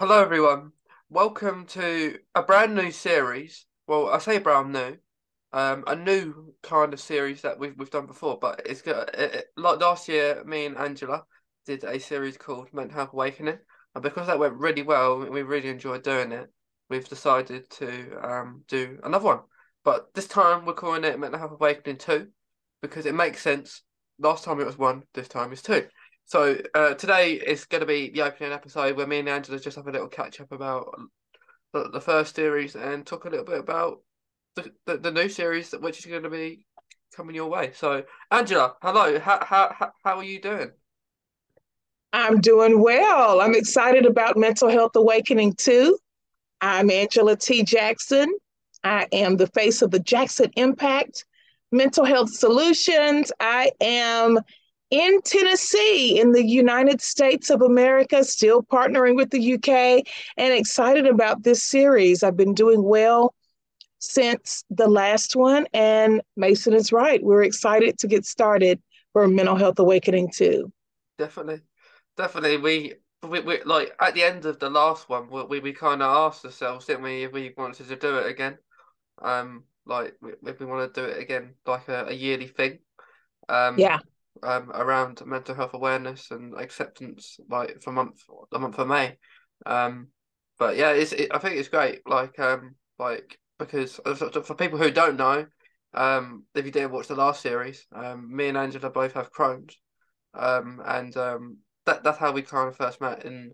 Hello, everyone. Welcome to a brand new series. Well, I say brand new, um, a new kind of series that we've we've done before. But it's got it, it, like last year, me and Angela did a series called Mental Health Awakening, and because that went really well, we really enjoyed doing it. We've decided to um do another one, but this time we're calling it Mental Health Awakening Two, because it makes sense. Last time it was one, this time it's two. So uh, today is going to be the opening episode where me and Angela just have a little catch up about the, the first series and talk a little bit about the, the, the new series which is going to be coming your way. So Angela, hello. How how how are you doing? I'm doing well. I'm excited about Mental Health Awakening 2. I'm Angela T. Jackson. I am the face of the Jackson Impact Mental Health Solutions. I am in Tennessee, in the United States of America, still partnering with the UK and excited about this series. I've been doing well since the last one, and Mason is right. We're excited to get started for Mental Health Awakening 2. Definitely, definitely. We we, we like at the end of the last one, we we kind of asked ourselves, didn't we, if we wanted to do it again? Um, like if we want to do it again, like a, a yearly thing. Um, yeah um, around mental health awareness and acceptance, like for month the month of May. Um, but yeah, it's it, I think it's great. Like um, like because for people who don't know, um, if you didn't watch the last series, um, me and Angela both have Crohn's, um, and um, that that's how we kind of first met in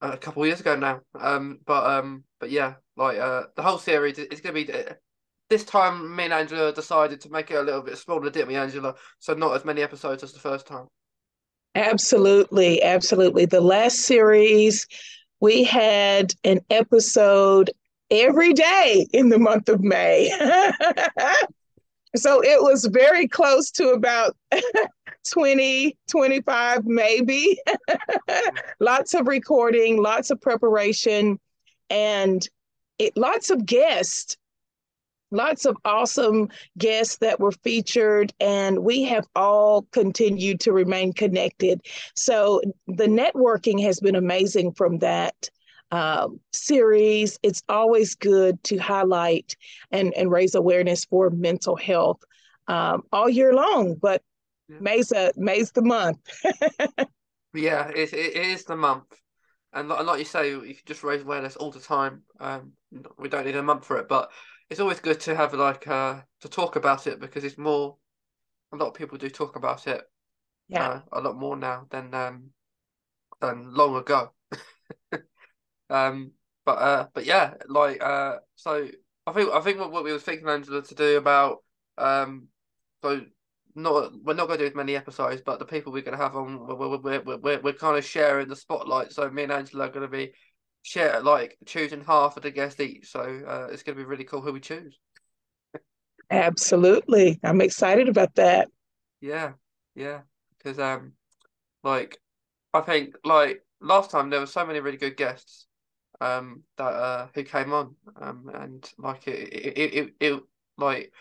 a couple of years ago now. Um, but um, but yeah, like uh, the whole series is going to be this time me and Angela decided to make it a little bit smaller, didn't we, Angela? So not as many episodes as the first time. Absolutely, absolutely. The last series, we had an episode every day in the month of May. so it was very close to about 20, 25, maybe. lots of recording, lots of preparation, and it, lots of guests lots of awesome guests that were featured, and we have all continued to remain connected. So the networking has been amazing from that. Um, series. It's always good to highlight and, and raise awareness for mental health um, all year long, but yeah. May's, a, May's the month. yeah, it, it is the month. And like you say, you can just raise awareness all the time. Um, we don't need a month for it, but it's always good to have like uh to talk about it because it's more a lot of people do talk about it yeah. uh, a lot more now than um than long ago. Um but uh but yeah like uh so i think i think what, what we were thinking angela to do about um so not we're not going to do as many episodes but the people we're going to have on we're, we're, we're, we're, we're kind of sharing the spotlight. So me and angela are going to be share like choosing half of the guests each. So uh, it's going to be really cool who we choose. Absolutely, I'm excited about that. Yeah, yeah, because um, like I think like last time there were so many really good guests um that uh who came on um and like it it it, it, it like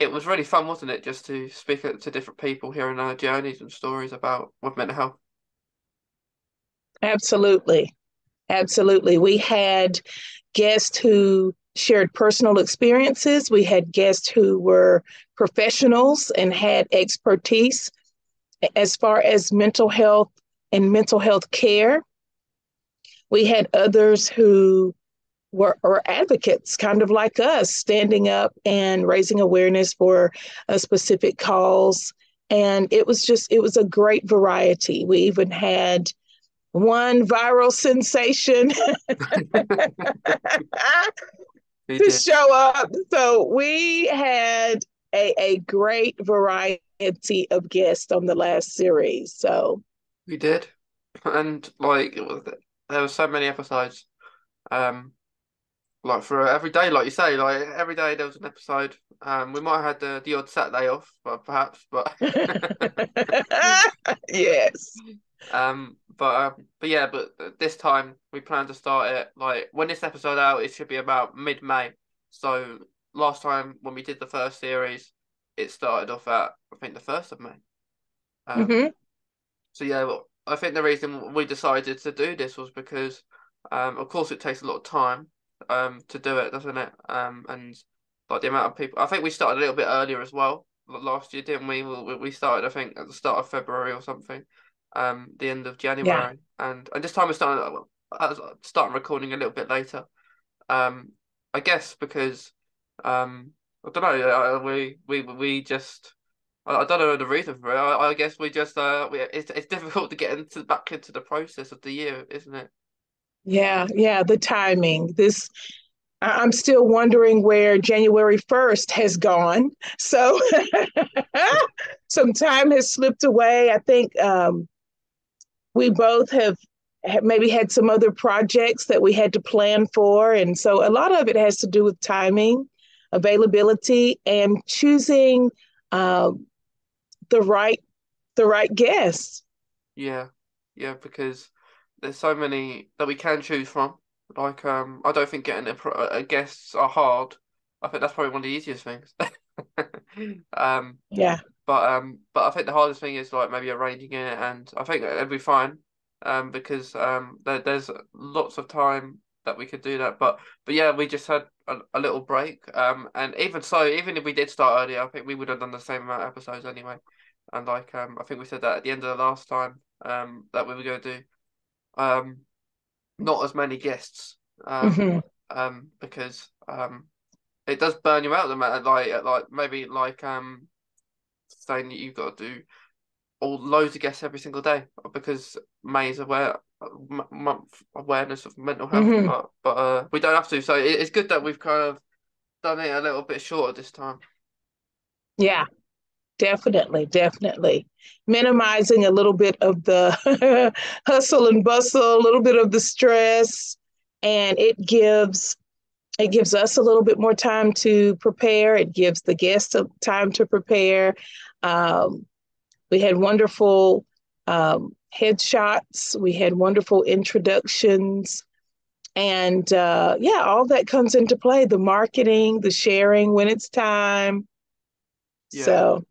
it was really fun wasn't it just to speak to different people hearing their journeys and stories about with mental health absolutely Absolutely. We had guests who shared personal experiences. We had guests who were professionals and had expertise as far as mental health and mental health care. We had others who were, were advocates, kind of like us, standing up and raising awareness for a specific cause. And it was just, it was a great variety. We even had one viral sensation to show up. So we had a, a great variety of guests on the last series. So we did. And like was, there were so many episodes. Um like for every day, like you say, like every day there was an episode. Um, we might have had the, the odd Saturday off, but perhaps, but yes. Um, but um, but yeah, but this time we plan to start it like when this episode out, it should be about mid May. So last time when we did the first series, it started off at I think the first of May. Um, mm-hmm. So yeah, well, I think the reason we decided to do this was because Um, of course, it takes a lot of time um to do it, doesn't it? Um, and like the amount of people, I think we started a little bit earlier as well last year, didn't we? We started, I think, at the start of February or something, um, the end of January, yeah. and and this time we're starting starting recording a little bit later. Um, I guess because um, I don't know, we we we just. I, don't know the reason for it. I, I guess we just uh, we, it's it's difficult to get into back into the process of the year, isn't it? Yeah, yeah, the timing. This I'm still wondering where January 1st has gone. So some time has slipped away. I think um, we both have, maybe had some other projects that we had to plan for. And so a lot of it has to do with timing, availability, and choosing uh, the right the right guests. Yeah, yeah, because there's so many that we can choose from like, um, I don't think getting a, a guests are hard. I think that's probably one of the easiest things. um, yeah. But um, but I think the hardest thing is like maybe arranging it, and I think it'll be fine. Um, because um, there, there's lots of time that we could do that. But but yeah, we just had a, a little break. Um, and even so, even if we did start earlier, I think we would have done the same amount of episodes anyway. And like um, I think we said that at the end of the last time um that we were going to do. Um, not as many guests um, mm-hmm. um, because um, it does burn you out the matter like like maybe like um saying that you've got to do all loads of guests every single day because May is aware month awareness of mental health mm-hmm. but, but uh, we don't have to so it, it's good that we've kind of done it a little bit shorter this time yeah definitely definitely minimizing a little bit of the hustle and bustle a little bit of the stress and it gives it gives us a little bit more time to prepare. It gives the guests time to prepare. Um, we had wonderful um, headshots. We had wonderful introductions. And uh, yeah all that comes into play the marketing the sharing when it's time. Yeah. so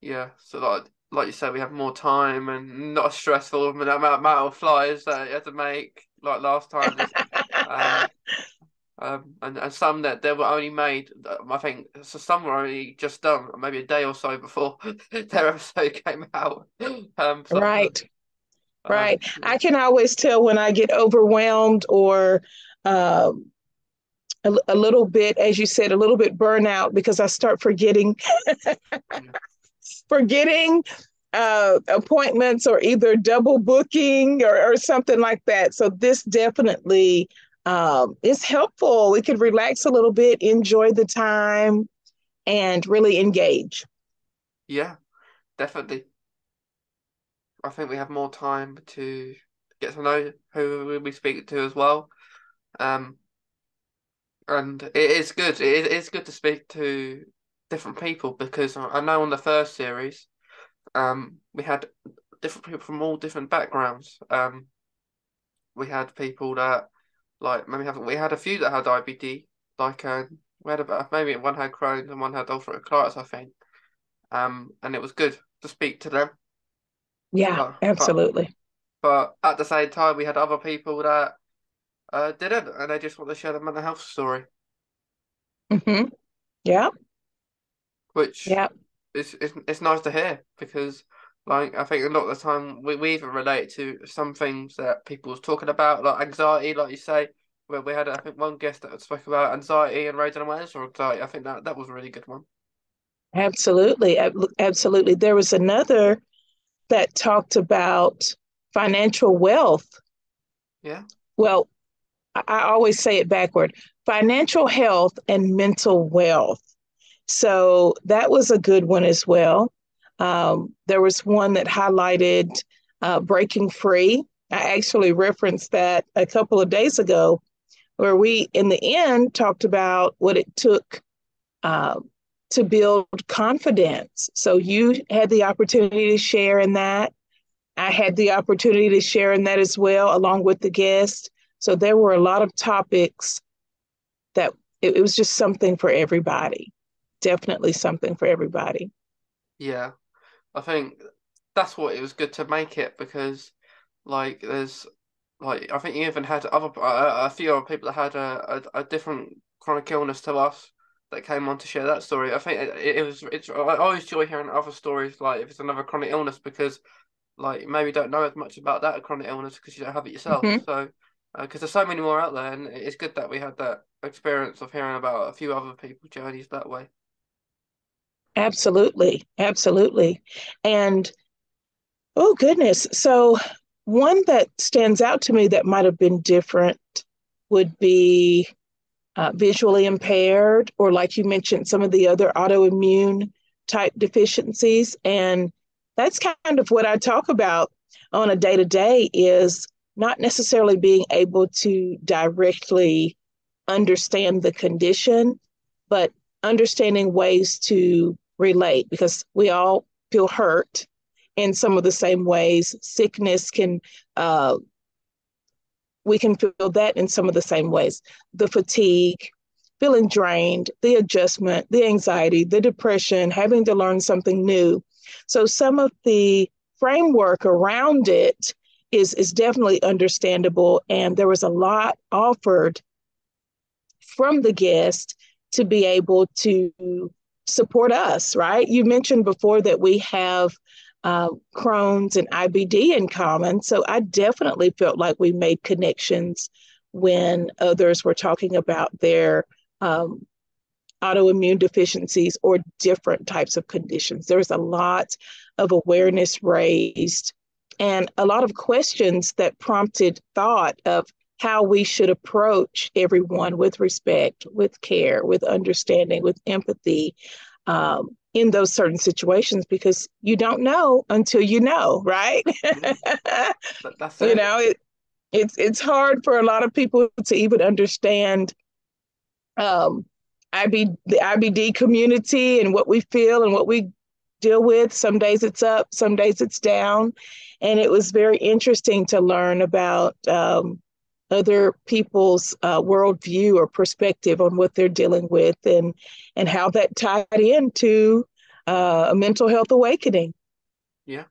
yeah, so like like you said, we have more time and not as stressful with the amount, amount of flyers that you had to make like last time. um, um, and, and some that they were only made, um, I think, so some were only just done, maybe a day or so before their episode came out. Um, so, right, um, right. I can always tell when I get overwhelmed or um, a, a little bit, as you said, a little bit burnout because I start forgetting. forgetting uh, appointments or either double booking or, or something like that. So this definitely um, is helpful. We can relax a little bit, enjoy the time, and really engage. Yeah, definitely. I think we have more time to get to know who we speak to as well. Um, and it is good. It is good to speak to different people because I know on the first series, um, we had different people from all different backgrounds. Um, we had people that like maybe haven't we had a few that had IBD, like um, we had about maybe one had Crohn's and one had ulcerative colitis, I think. Um, and it was good to speak to them. Yeah, absolutely. But, but, at the same time, we had other people that uh, didn't, and they just want to share their mental health story. Mm-hmm. Yeah which yeah, it's, it's it's nice to hear because like I think a lot of the time we, we even relate to some things that people was talking about, like anxiety, like you say, where we had I think one guest that spoke about anxiety and raising awareness for anxiety. I think that that was a really good one. Absolutely, absolutely. There was another that talked about financial wealth. Yeah. Well, I always say it backward: financial health and mental wealth. So that was a good one as well. Um, there was one that highlighted uh, breaking free. I actually referenced that a couple of days ago, where we, in the end, talked about what it took uh, to build confidence. So you had the opportunity to share in that. I had the opportunity to share in that as well, along with the guest. So there were a lot of topics that it, it was just something for everybody definitely something for everybody. Yeah. I think that's what it was good to make it because like there's like I think you even had other a, a few other people that had a, a, a different chronic illness to us that came on to share that story. I think it, it was it's I always enjoy hearing other stories like if it's another chronic illness because like maybe don't know as much about that chronic illness because you don't have it yourself. Mm-hmm. So because uh, there's so many more out there, and it's good that we had that experience of hearing about a few other people's journeys that way. Absolutely, absolutely, and oh goodness, so one that stands out to me that might have been different would be uh, visually impaired, or like you mentioned, some of the other autoimmune type deficiencies. And that's kind of what I talk about on a day to day is not necessarily being able to directly understand the condition, but understanding ways to relate because we all feel hurt in some of the same ways. Sickness can uh, we can feel that in some of the same ways the fatigue, feeling drained, the adjustment, the anxiety, the depression, having to learn something new. So, some of the framework around it is, is definitely understandable. And there was a lot offered from the guest to be able to support us, right? You mentioned before that we have uh, Crohn's and IBD in common. So I definitely felt like we made connections when others were talking about their um, autoimmune deficiencies or different types of conditions. There's a lot of awareness raised and a lot of questions that prompted thought of how we should approach everyone with respect, with care, with understanding, with empathy. Um, in those certain situations because you don't know until you know, right? Mm-hmm. you know, it, it's it's hard for a lot of people to even understand um, IB, the IBD community and what we feel and what we deal with. Some days it's up, some days it's down, and it was very interesting to learn about um, other people's uh, worldview or perspective on what they're dealing with and and how that tied into uh, a mental health awakening. Yeah,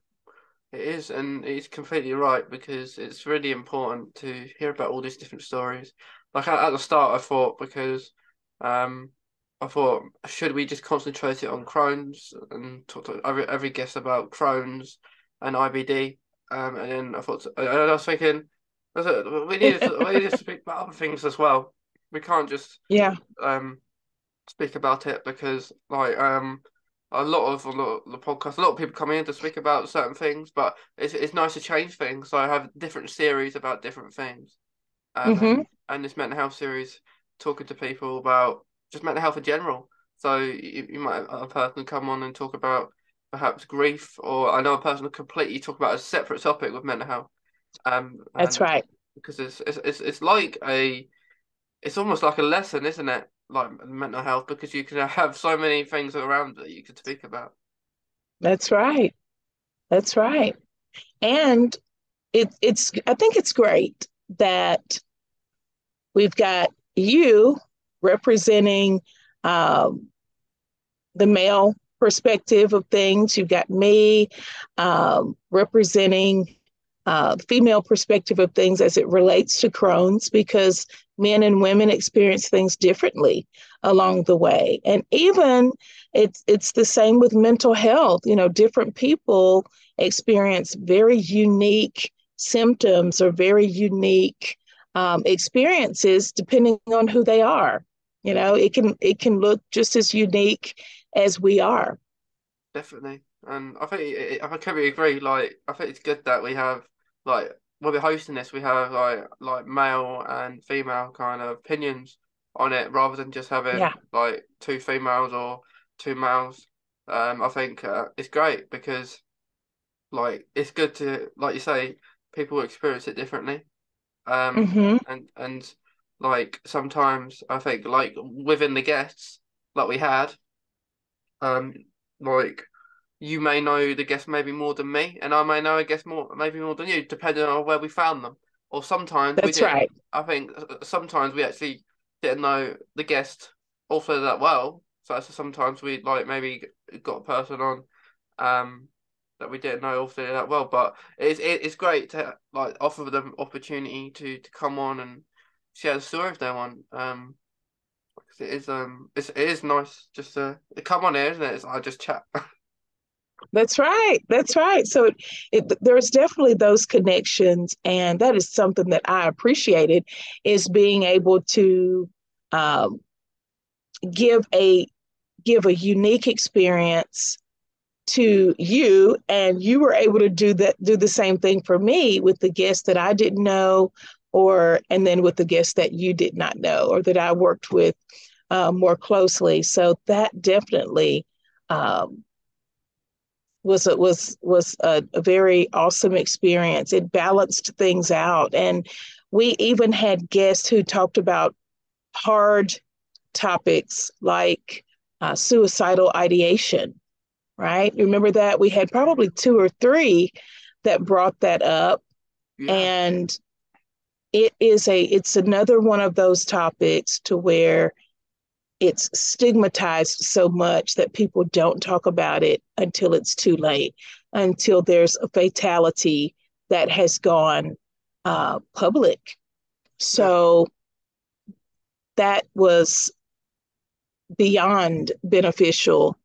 it is, and it's completely right because it's really important to hear about all these different stories. Like at, the start, I thought because um, I thought should we just concentrate it on Crohn's and talk to every every guest about Crohn's and IBD, um, and then I thought and I was thinking we need to, we need to speak about other things as well. We can't just yeah um speak about it because like um a lot of a lot of the podcast, a lot of people come in to speak about certain things, but it's it's nice to change things. So I have different series about different things, um, mm-hmm. and, this mental health series talking to people about just mental health in general. So you, you might have a person come on and talk about perhaps grief, or I know a person completely talk about a separate topic with mental health. Um, That's right. Because it's, it's it's it's like a, it's almost like a lesson, isn't it? Like mental health, because you can have so many things around that you could speak about. That's right. That's right. And it it's I think it's great that we've got you representing um, the male perspective of things. You've got me um, representing uh, female perspective of things as it relates to Crohn's because men and women experience things differently along the way. And even it's it's the same with mental health. You know, different people experience very unique symptoms or very unique um, experiences depending on who they are. You know, it can it can look just as unique as we are. Definitely, and I think I completely agree. Like, I think it's good that we have like when we're hosting this, we have like like male and female kind of opinions on it, rather than just having yeah. like two females or two males. Um, I think uh, it's great because like it's good to like you say people experience it differently. Um, mm-hmm. and and like sometimes I think like within the guests that we had, um, like you may know the guest maybe more than me, and I may know a guest more maybe more than you, depending on where we found them. Or sometimes that's right. I think sometimes we actually didn't know the guest also that well. So sometimes we like maybe got a person on, um, that we didn't know obviously that well. But it's it's great to like offer them opportunity to to come on and share the story of their one. Um, it is um it's it is nice just to come on here, isn't it? It's, I just chat. That's right. That's right. So it, it, there's definitely those connections, and that is something that I appreciated is being able to um, give a give a unique experience to you and you were able to do that do the same thing for me with the guests that I didn't know or and then with the guests that you did not know or that I worked with uh, more closely so that definitely um, was a, was was a, a very awesome experience it balanced things out and we even had guests who talked about hard topics like uh, suicidal ideation right? Remember that we had probably two or three that brought that up. Yeah. And it is a it's another one of those topics to where it's stigmatized so much that people don't talk about it until it's too late, until there's a fatality that has gone uh, public. So that was beyond beneficial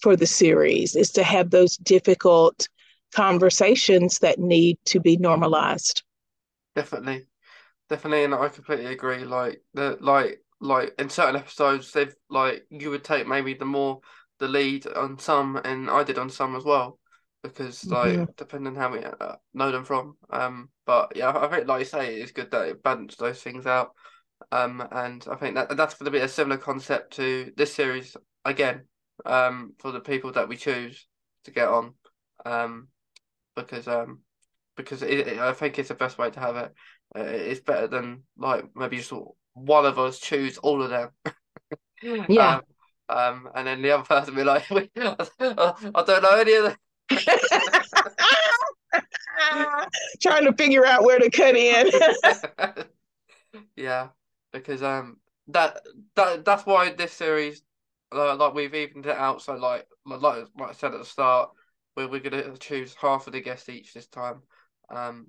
for the series is to have those difficult conversations that need to be normalized. Definitely. Definitely and I completely agree. Like the like like in certain episodes they've like you would take maybe the more the lead on some and I did on some as well because like mm-hmm. depending how we uh, know them from um but yeah I think like you say it's good that it balanced those things out um and I think that that's going to be a similar concept to this series again um, for the people that we choose to get on, um, because um, because it, it, I think it's the best way to have it. Uh, it's better than like maybe just one of us choose all of them. yeah. Um, um, and then the other person be like, I don't know any of them. Trying to figure out where to cut in. yeah, because um that that that's why this series like we've evened it out. So like like like I said at the start, we're we're gonna choose half of the guests each this time. Um,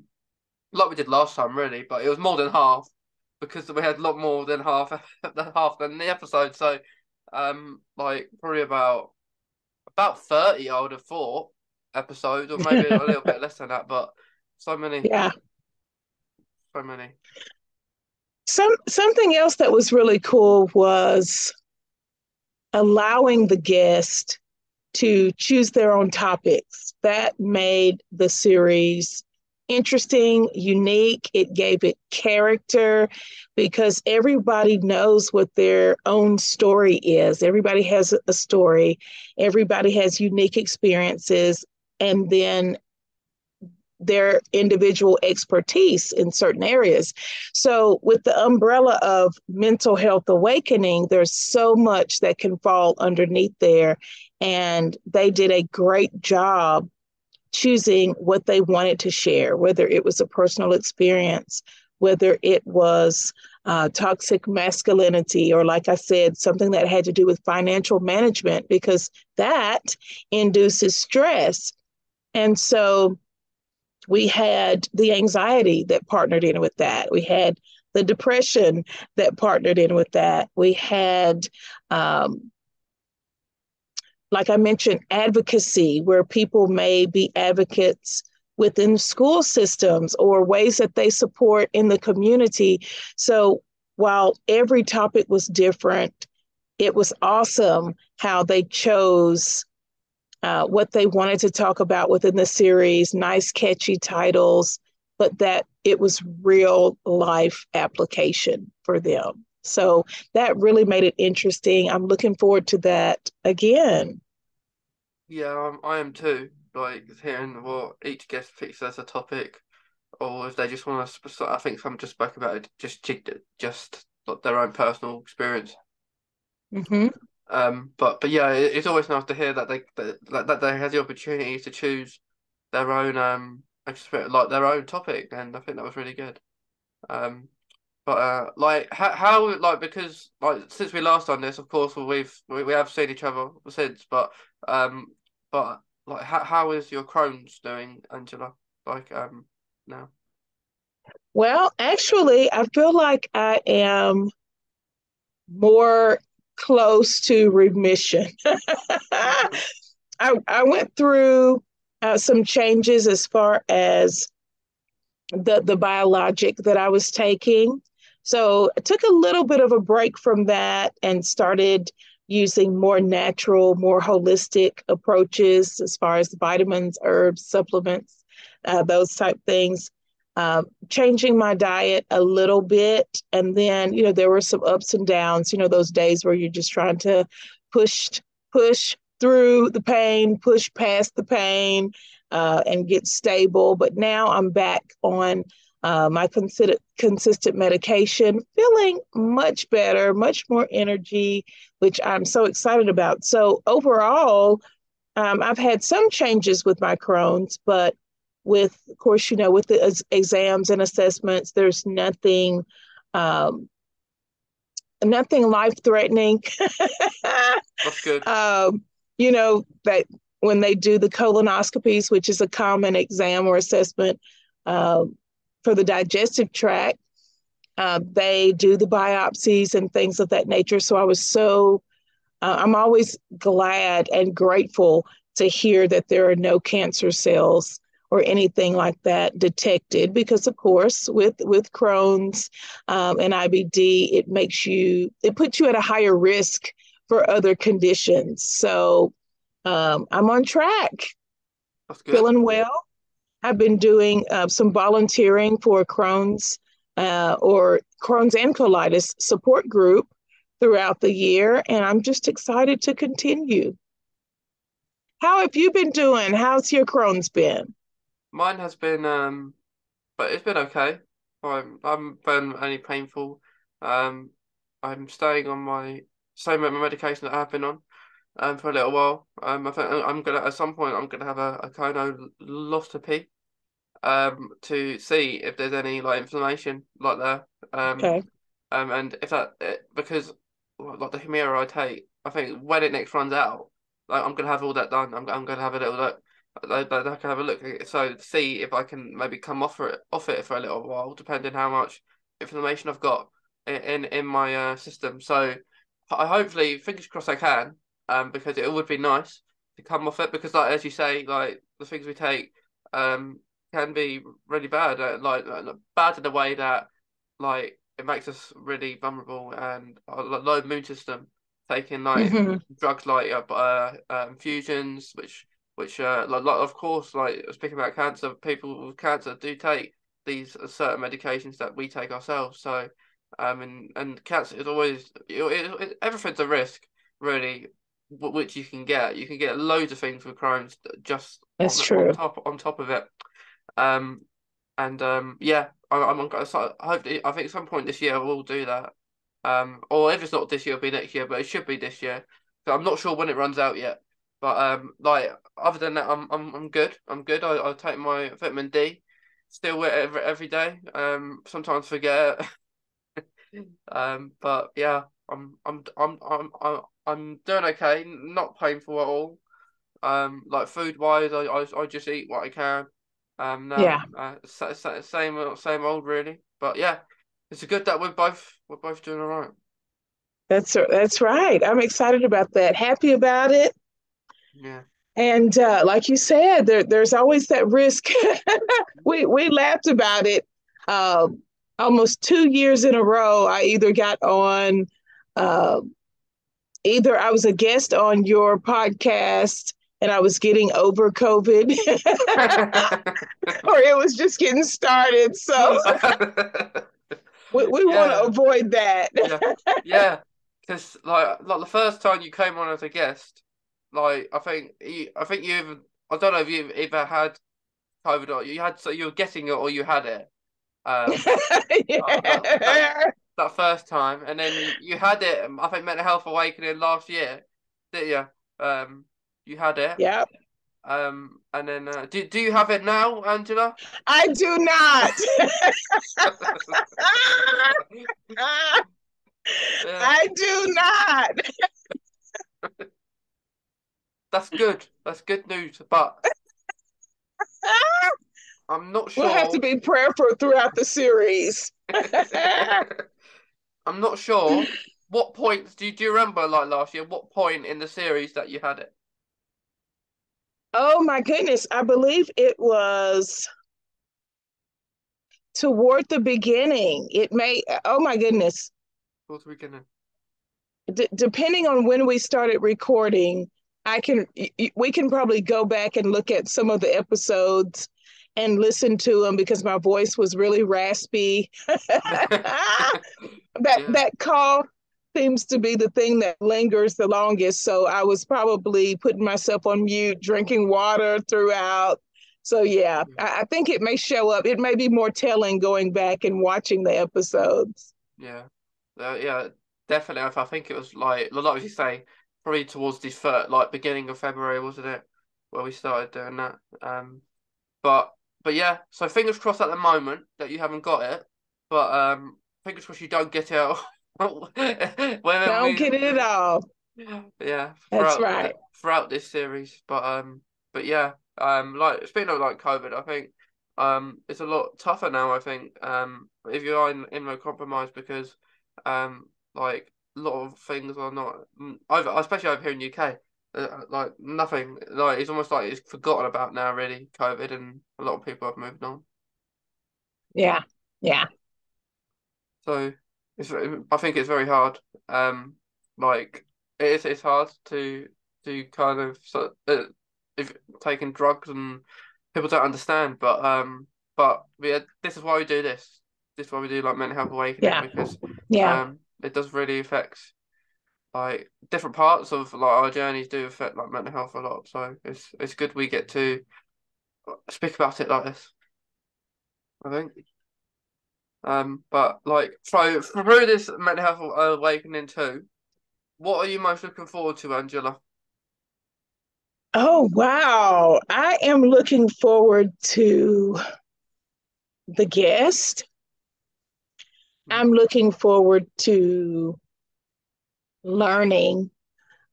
like we did last time, really, but it was more than half because we had a lot more than half than half than the episode. So, um, like probably about about thirty, I would have thought episodes, or maybe a little bit less than that. But so many, yeah, so many. Some something else that was really cool was allowing the guest to choose their own topics. That made the series interesting, unique. It gave it character because everybody knows what their own story is. Everybody has a story, everybody has unique experiences. And then their individual expertise in certain areas. So, with the umbrella of mental health awakening, there's so much that can fall underneath there. And they did a great job choosing what they wanted to share, whether it was a personal experience, whether it was uh, toxic masculinity, or like I said, something that had to do with financial management, because that induces stress. And so, we had the anxiety that partnered in with that. We had the depression that partnered in with that. We had, um, like I mentioned, advocacy, where people may be advocates within school systems or ways that they support in the community. So while every topic was different, it was awesome how they chose uh, what they wanted to talk about within the series, nice, catchy titles, but that it was real life application for them. So that really made it interesting. I'm looking forward to that again. Yeah, I am too. Like hearing what each guest picks as a topic, or if they just want to. I think some just spoke about it, just just their own personal experience. Mm-hmm. Um, but but yeah, it, it's always nice to hear that they that, that they had the opportunity to choose their own um like their own topic, and I think that was really good. Um, but uh, like how, how like because like since we last done this, of course, we've we, we have seen each other since, but um, but like how how is your Crohn's doing, Angela? Like um now. Well, actually, I feel like I am more close to remission. I, I went through uh, some changes as far as the the biologic that I was taking. So I took a little bit of a break from that and started using more natural, more holistic approaches as far as vitamins, herbs, supplements, uh, those type things. Uh, changing my diet a little bit. And then, you know, there were some ups and downs, you know, those days where you're just trying to push, push through the pain, push past the pain, uh, and get stable. But now I'm back on uh, my consider- consistent medication, feeling much better, much more energy, which I'm so excited about. So, overall, um, I've had some changes with my Crohn's, but with, of course, you know, with the exams and assessments, there's nothing. Um, nothing life threatening. That's good. Um, you know, that when they do the colonoscopies, which is a common exam or assessment uh, for the digestive tract, uh, they do the biopsies and things of that nature. So I was so, uh, I'm always glad and grateful to hear that there are no cancer cells or anything like that detected because of course with with crohn's um, and ibd it makes you it puts you at a higher risk for other conditions. So um, i'm on track. Feeling well i've been doing uh, some volunteering for crohn's uh, or crohn's and colitis support group throughout the year and i'm just excited to continue how have you been doing how's your crohn's been Mine has been, um, but it's been okay. I'm, I haven't been any painful. Um, I'm staying on my same medication that I have been on, um, for a little while. Um, I think I'm gonna at some point I'm gonna have a, a colonoscopy, um, to see if there's any like inflammation like there. Um, okay. Um, and if that eh, because like the Humira I take, I think when it next runs out, like I'm gonna have all that done. I'm I'm gonna have a little look I, I can have a look. So see if I can maybe come off it off it for a little while, depending how much inflammation I've got in in, in my uh, system. So I hopefully fingers crossed I can, um, because it would be nice to come off it because like as you say, like the things we take, um, can be really bad. Uh, like, like bad in the way that like it makes us really vulnerable and uh, low immune system taking like mm-hmm. drugs like uh, uh, infusions which which uh, like, like of course, like speaking about cancer, people with cancer do take these certain medications that we take ourselves. So, um, and and cancer is always it, it, it, everything's a risk, really, which you can get. You can get loads of things with Crohn's just That's on, true. on top on top of it. Um, and um, yeah, I, I'm on. So hopefully, I think at some point this year we'll do that. Um, or if it's not this year, it'll be next year, but it should be this year. So I'm not sure when it runs out yet. But um, like other than that, I'm I'm I'm good. I'm good. I I take my vitamin D, still it every every day. Um, sometimes forget. um, but yeah, I'm I'm I'm I'm I'm I'm doing okay. Not painful at all. Um, like food wise, I, I I just eat what I can. Um, no, yeah. Uh, same same old really. But yeah, it's good that we're both we're both doing all right. That's that's right. I'm excited about that. Happy about it. Yeah. And uh, like you said, there, there's always that risk. we we laughed about it. Uh, almost two years in a row, I either got on, uh, either I was a guest on your podcast and I was getting over COVID, or it was just getting started. So we, we yeah. want to avoid that. yeah, because yeah. like like the first time you came on as a guest, like I think you, I think you even I don't know if you've ever had COVID or you had so you were getting it or you had it. Um, yeah. uh, that, that, that, first time, and then you, you had it. I think Mental Health Awakening last year, did you? Um, you had it. Yeah. Um, and then uh, do do you have it now, Angela? I do not. I do not. that's good. That's good news. But I'm not sure. We'll have to be prayerful throughout the series. I'm not sure. What points do you, do you remember, like last year? What point in the series that you had it? Oh my goodness. I believe it was toward the beginning. It may, oh my goodness. Towards the beginning. D- depending on when we started recording, I can, we can probably go back and look at some of the episodes and listen to them because my voice was really raspy. that yeah. that call seems to be the thing that lingers the longest. So I was probably putting myself on mute, drinking water throughout. So yeah, I, I think it may show up. It may be more telling going back and watching the episodes. Yeah, uh, yeah, definitely. I think it was like like you say, probably towards the first, like beginning of February, wasn't it, where we started doing that. Um, but but yeah, so fingers crossed at the moment that you haven't got it. But um, fingers crossed you don't get it. don't get it at all. Yeah, that's right. Throughout this series, but um, but yeah, um, like speaking of like COVID, I think um, it's a lot tougher now. I think um, if you are in immunocompromised because um, like a lot of things are not mm, over, especially over here in the UK. Uh, like nothing, like it's almost like it's forgotten about now. Really, COVID, and a lot of people have moved on. Yeah, yeah. So it's I think it's very hard. Um, like it is it's hard to to kind of so uh, if taking drugs and people don't understand, but um, but yeah, this is why we do this. This is why we do like mental health awakening yeah. because yeah, um, it does really affect like different parts of like our journeys do affect like mental health a lot. So it's it's good we get to speak about it like this. I think. Um, but like so through this mental health awakening too, what are you most looking forward to, Angela? Oh wow. I am looking forward to the guest. I'm looking forward to learning.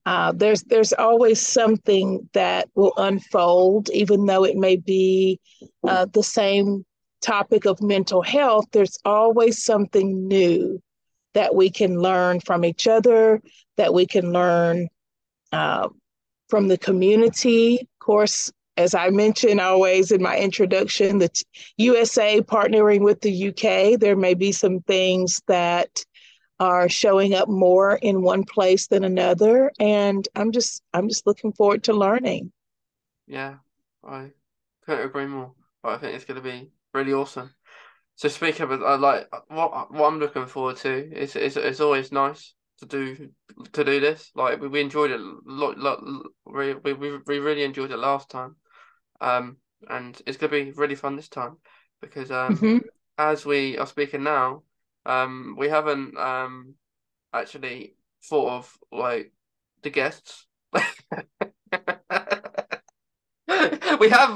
Uh, there's there's always something that will unfold, even though it may be uh, the same topic of mental health, there's always something new that we can learn from each other, that we can learn uh, from the community. Of course, as I mentioned always in my introduction, the USA partnering with the UK, there may be some things that are showing up more in one place than another. And I'm just I'm just looking forward to learning. Yeah, I couldn't agree more. But I think it's gonna be really awesome. So speaking of uh, like what what I'm looking forward to is is it's always nice to do to do this. Like we, we enjoyed it lot, lot we, we we really enjoyed it last time. Um and it's gonna be really fun this time because um mm-hmm. as we are speaking now, um we haven't um actually thought of like the guests. we have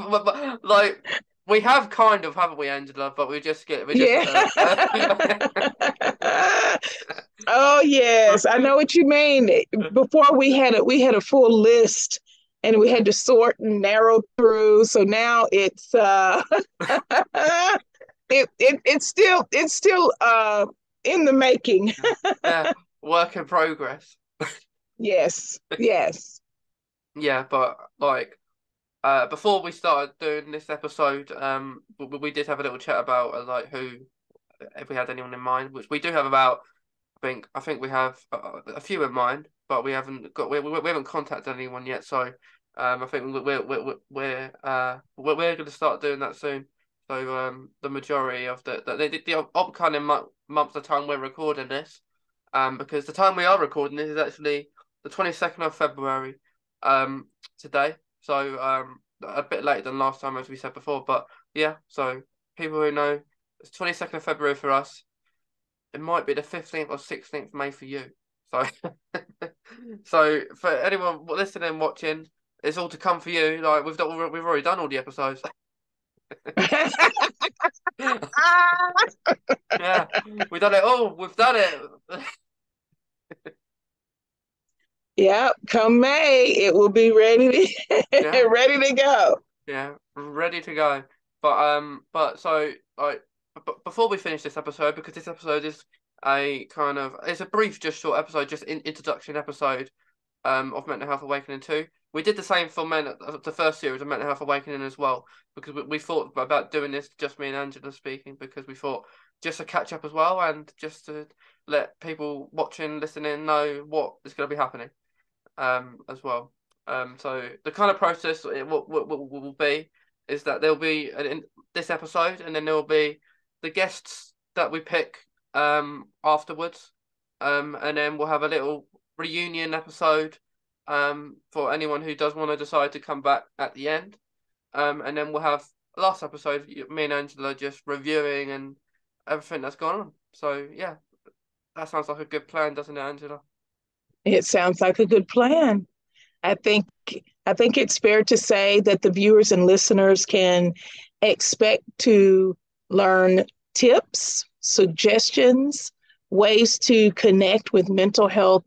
like we have kind of, haven't we, Angela? But we just get, we just, yeah. Uh, oh yes, I know what you mean. Before we had it, we had a full list, and we had to sort and narrow through. So now it's uh, it, it it's still it's still uh in the making. yeah, work in progress. yes, yes. Yeah, but like uh, before we started doing this episode, um, we, we did have a little chat about uh, like who, if we had anyone in mind, which we do have about. I think I think we have a, a few in mind, but we haven't got we, we, we haven't contacted anyone yet. So, um, I think we're we're we're uh we're, we're going to start doing that soon. So, um, the majority of the the the, the upcoming month, month the time we're recording this, um, because the time we are recording this is actually the twenty second of February, um, today. So um, a bit later than last time, as we said before. But yeah, so people who know, it's twenty second of February for us. It might be the fifteenth or sixteenth May for you. So, so for anyone listening, watching, it's all to come for you. Like we've done, we've already done all the episodes. yeah, we've done it all. We've done it. Yeah, come May, it will be ready to yeah. ready to go. Yeah, ready to go. But um, but so like, but before we finish this episode, because this episode is a kind of it's a brief, just short episode, just in, introduction episode, um, of Mental Health Awakening two. We did the same for men the first series of Mental Health Awakening as well because we, we thought about doing this just me and Angela speaking because we thought just to catch up as well and just to let people watching, listening know what is going to be happening um, as well. Um, so the kind of process it will, will, will be is that there'll be an, in this episode and then there will be the guests that we pick um, afterwards. Um, and then we'll have a little reunion episode um, for anyone who does want to decide to come back at the end. Um, and then we'll have last episode, me and Angela just reviewing and everything that's gone on. So yeah, that sounds like a good plan, doesn't it, Angela? It sounds like a good plan. I think I think it's fair to say that the viewers and listeners can expect to learn tips, suggestions, ways to connect with mental health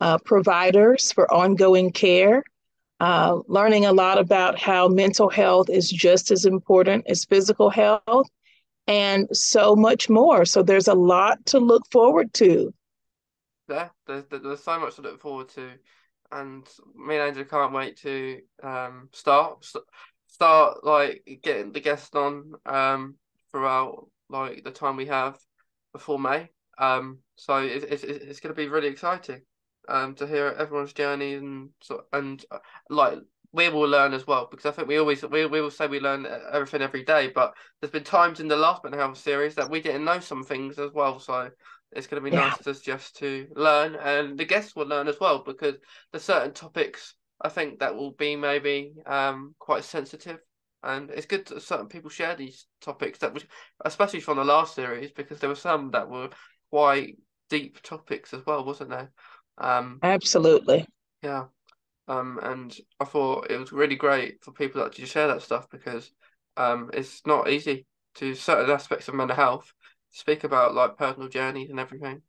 uh, providers for ongoing care, uh, learning a lot about how mental health is just as important as physical health, and so much more. So there's a lot to look forward to. Yeah, there's, there's so much to look forward to. And me and Andrew can't wait to um, start start like getting the guests on um, throughout like the time we have before May. Um, so it's it's it's going to be really exciting um to hear everyone's journey and so and uh, like we will learn as well because I think we always we, we will say we learn everything every day, but there's been times in the last health series that we didn't know some things as well. So it's going to be yeah. nice to just to learn, and the guests will learn as well because there's certain topics I think that will be maybe um quite sensitive, and it's good that certain people share these topics that was especially from the last series because there were some that were quite deep topics as well, wasn't there? Um, Absolutely. Yeah. Um, and I thought it was really great for people that to share that stuff because um, it's not easy to certain aspects of mental health speak about like personal journeys and everything.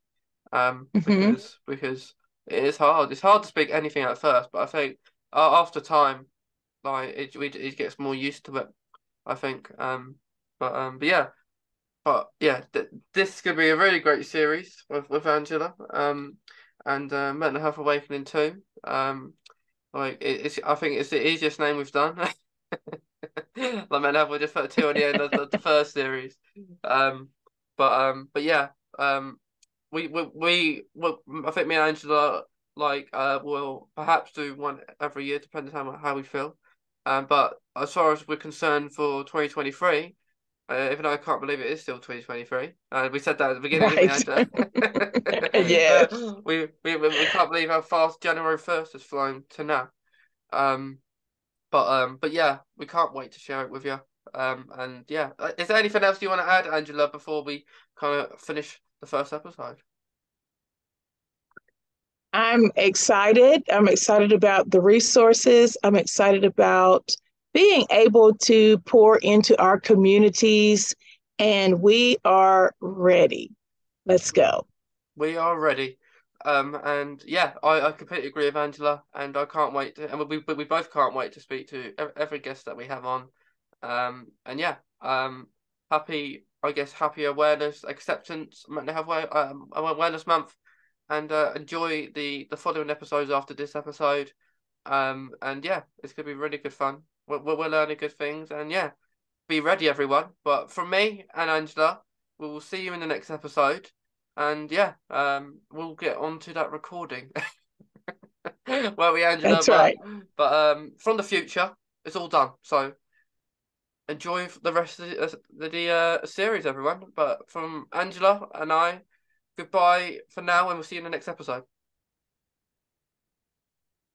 Um, mm-hmm. because because it is hard. It's hard to speak anything at first, but I think uh, after time, like it, it, it gets more used to it. I think. Um, but um, but yeah, but yeah, th- this is gonna be a really great series with with Angela. Um, and uh, Mental Health Awakening two. Um, like it, it's, I think it's the easiest name we've done. like Mental Health, we just put a two on the end of the, the first series. Um, but um, but yeah, um, we we we, we I think me and Angela like uh will perhaps do one every year depending on how we feel. Um, but as far as we're concerned for twenty twenty three, uh, even though I can't believe it is still 2023. Uh, we said that at the beginning. Right. yeah. Uh, we, we we can't believe how fast January 1st has flown to now. Um, but um, but yeah, we can't wait to share it with you. Um, and yeah, uh, is there anything else you want to add, Angela, before we kind of finish the first episode? I'm excited. I'm excited about the resources. I'm excited about being able to pour into our communities, and we are ready. Let's go. We are ready. Um, and yeah, I, I completely agree with Angela, and I can't wait to, and we, we, we both can't wait to speak to every guest that we have on. Um, and yeah, um, happy, I guess, happy awareness, acceptance, mental health um, awareness month, and uh, enjoy the the following episodes after this episode. Um, and yeah, it's gonna be really good fun. We're, we're learning good things, and yeah, be ready, everyone. But from me and Angela, we will see you in the next episode, and yeah, um, we'll get on to that recording. Where we Angela, That's but, right. But um, from the future, it's all done. So enjoy the rest of the, uh, the uh, series, everyone. But from Angela and I, goodbye for now, and we'll see you in the next episode.